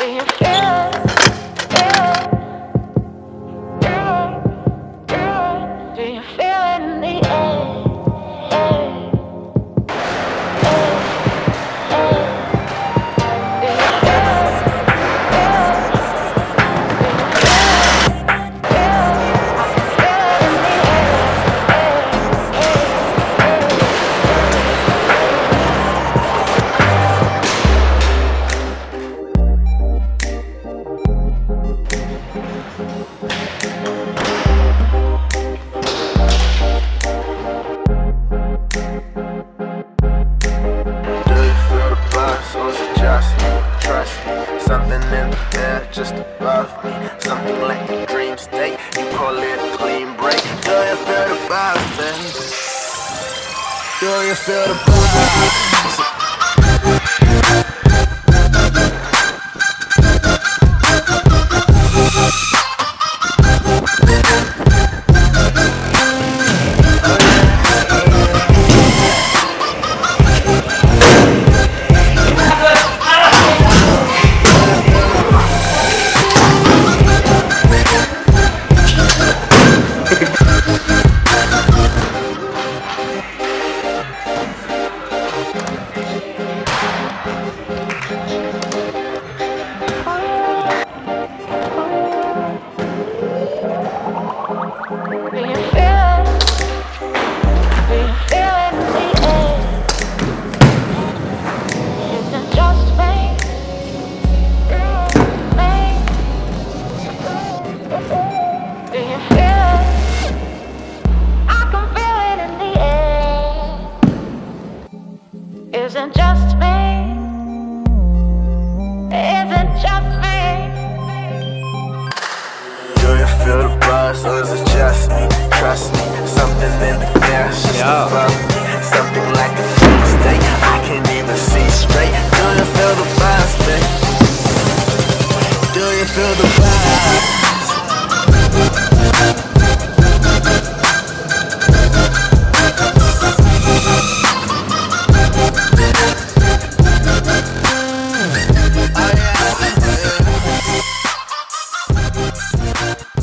Yeah. dust me, trust me. Something in the air just above me. Something like a dream state. You call it a clean break. Do you feel the vibe, baby? Do you feel the vibe? Do air. Is it just me? Is it just me? Do you feel the buzz or is it just me? Trust me, something in the air, just Yeah. above me. Something like a dream state, I can't even see straight. Do you feel the buzz, babe? Do you feel the buzz? Bye.